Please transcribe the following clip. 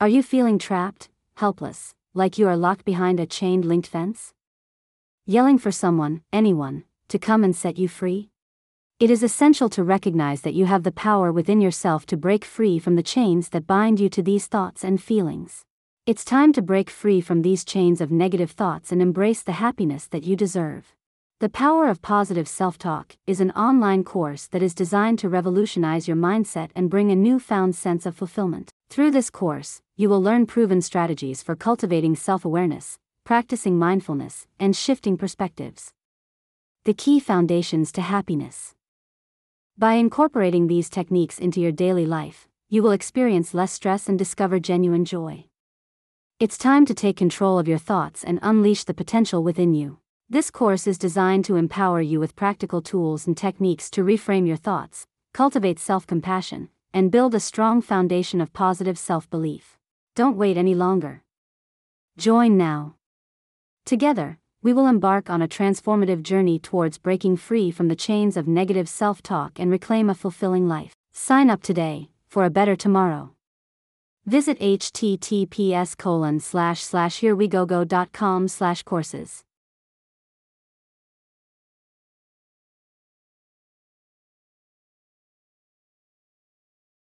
Are you feeling trapped, helpless, like you are locked behind a chained linked fence? Yelling for someone, anyone, to come and set you free? It is essential to recognize that you have the power within yourself to break free from the chains that bind you to these thoughts and feelings. It's time to break free from these chains of negative thoughts and embrace the happiness that you deserve. The Power of Positive Self Talk is an online course that is designed to revolutionize your mindset and bring a newfound sense of fulfillment. Through this course, you will learn proven strategies for cultivating self awareness, practicing mindfulness, and shifting perspectives. The key foundations to happiness. By incorporating these techniques into your daily life, you will experience less stress and discover genuine joy. It's time to take control of your thoughts and unleash the potential within you. This course is designed to empower you with practical tools and techniques to reframe your thoughts, cultivate self compassion, and build a strong foundation of positive self belief. Don't wait any longer. Join now. Together, we will embark on a transformative journey towards breaking free from the chains of negative self talk and reclaim a fulfilling life. Sign up today for a better tomorrow. Visit https colon slash slash hearwegogo.com slash courses.